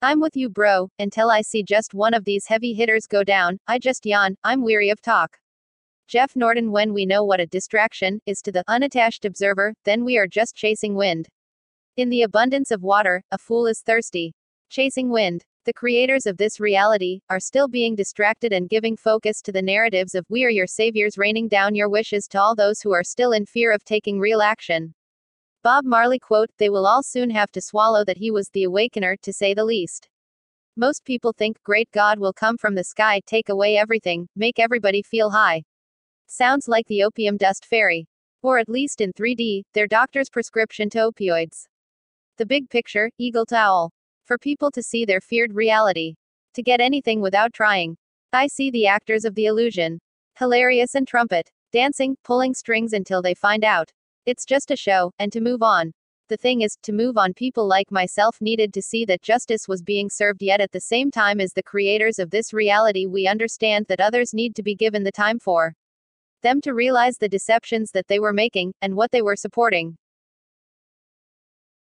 I'm with you, bro, until I see just one of these heavy hitters go down. I just yawn, I'm weary of talk. Jeff Norton When we know what a distraction is to the unattached observer, then we are just chasing wind. In the abundance of water, a fool is thirsty. Chasing wind. The creators of this reality are still being distracted and giving focus to the narratives of we are your saviors, raining down your wishes to all those who are still in fear of taking real action. Bob Marley quote, They will all soon have to swallow that he was the awakener, to say the least. Most people think great God will come from the sky, take away everything, make everybody feel high. Sounds like the opium dust fairy. Or at least in 3D, their doctor's prescription to opioids. The big picture, eagle to owl. For people to see their feared reality. To get anything without trying. I see the actors of the illusion. Hilarious and trumpet. Dancing, pulling strings until they find out. It's just a show, and to move on. The thing is, to move on, people like myself needed to see that justice was being served, yet at the same time, as the creators of this reality, we understand that others need to be given the time for them to realize the deceptions that they were making, and what they were supporting.